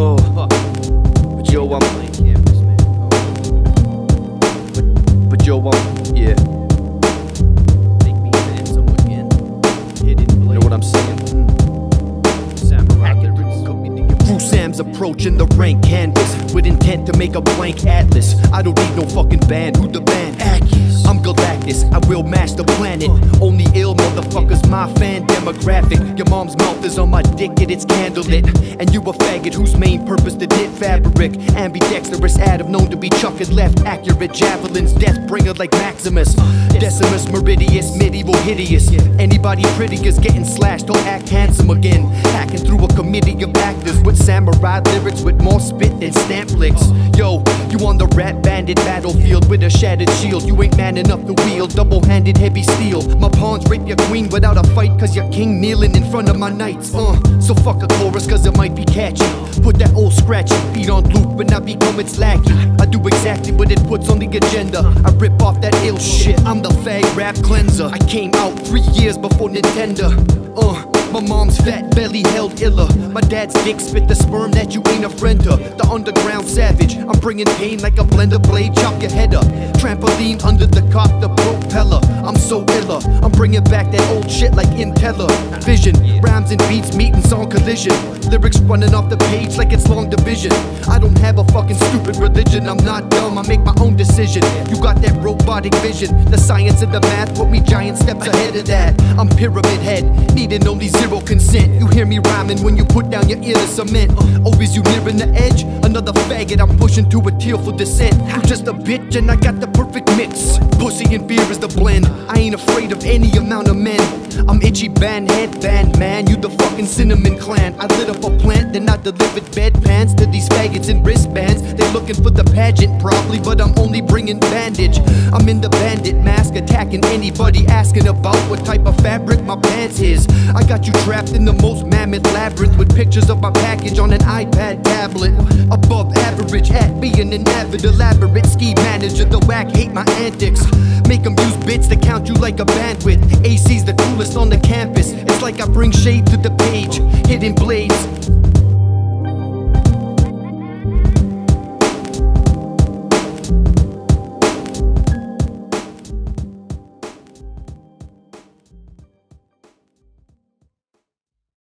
Oh, but yo, I'm playing campus, man. Oh. But, but yo, I'm yeah. Make me again. Hidden blade. Know what I'm saying? Approaching the rank canvas with intent to make a blank atlas. I don't need no fucking band. Who the band? Acus. I'm Galactus. I will mash the planet. Only ill motherfuckers, my fan demographic. Your mom's mouth is on my dick, and it's candlelit. And you a faggot whose main purpose to fabric. Ambidextrous Adam known to be chucking left. Accurate javelins, death bringer like Maximus. Decimus Meridius, medieval hideous. Anybody pretty is getting slashed, don't act handsome again. Hacking through a committee of actors with samurai lyrics with more spit than stamp licks. Yo, you on the rat bandit battlefield with a shattered shield. You ain't man enough to wield double handed heavy steel. My pawns rape your queen without a fight, cause your king kneeling in front of my knights. Uh, so fuck a chorus, cause it might be catchy. Put that old scratchy beat on loop and I become its lackey. I do exactly what it puts on the agenda. I rip off that ill shit. I'm the fag rap cleanser. I came out three years before Nintendo. Uh, my mom's fat belly held iller. My dad's dick spit the sperm that you ain't a friend to. The underground savage. I'm bringing pain like a blender blade. Chop your head up. Trampoline under the cop, the propeller. I'm so iller. I'm bringing back that old shit like Intella. Vision, rhymes and beats meeting song collision. Lyrics running off the page like it's long division. I don't have a fucking stupid religion. I'm not dumb. I make my own decision. You got that robotic vision. The science and the math put me giant steps ahead of that. I'm pyramid head, needing only zero consent. You hear me rhyming when you put down your ear to cement. Uh, always you nearing the edge. Another faggot, I'm pushing to a tearful descent. I'm just a bitch and I got the perfect mix. Pussy and beer is the blend. I ain't afraid of any amount of men. I'm itchy band headband man. You the fucking cinnamon clan. I lit up a plant, then I delivered bedpans to these faggots in wristbands. They looking for the pageant probably, but I'm only bringing bandage. I'm in the bandit mask, attacking anybody asking about what type of fabric my pants is. I got you trapped in the most mammoth labyrinth with pictures of my package on an iPad tablet. Above average at being an avid, elaborate ski manager. The whack hate my antics. Make 'em use bits to count you like a bandwidth. AC's the coolest on the campus. It's like I bring shade to the page, hidden blades.